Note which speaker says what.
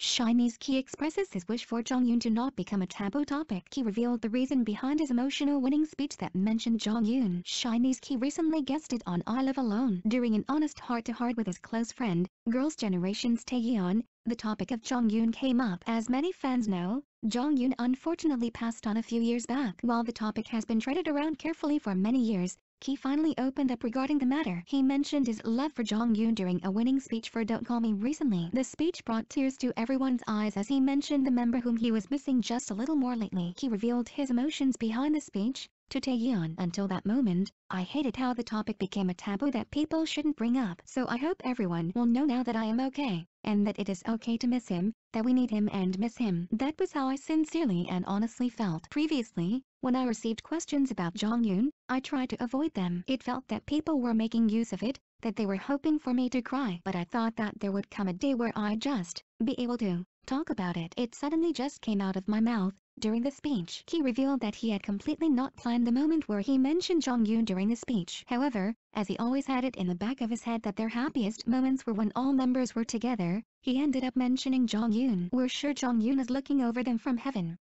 Speaker 1: SHINee's Key expresses his wish for Jonghyun to not become a taboo topic. He revealed the reason behind his emotional winning speech that mentioned Jonghyun. SHINee's Key recently guested on I Live Alone during an honest heart-to-heart -heart with his close friend, Girls' Generation's Taeyeon. The topic of Jonghyun came up. As many fans know, Jonghyun unfortunately passed on a few years back. While the topic has been treaded around carefully for many years, Key finally opened up regarding the matter. He mentioned his love for Jonghyun during a winning speech for Don't Call Me recently. The speech brought tears to everyone's eyes as he mentioned the member whom he was missing just a little more lately. He revealed his emotions behind the speech, to Taeyeon. Until that moment, I hated how the topic became a taboo that people shouldn't bring up. So I hope everyone will know now that I am okay, and that it is okay to miss him, that we need him and miss him. That was how I sincerely and honestly felt. Previously, when I received questions about Jonghyun, I tried to avoid them. It felt that people were making use of it, that they were hoping for me to cry. But I thought that there would come a day where I'd just be able to talk about it. It suddenly just came out of my mouth. During the speech, he revealed that he had completely not planned the moment where he mentioned Jonghyun during the speech. However, as he always had it in the back of his head that their happiest moments were when all members were together, he ended up mentioning Jonghyun. We're sure Jonghyun is looking over them from heaven.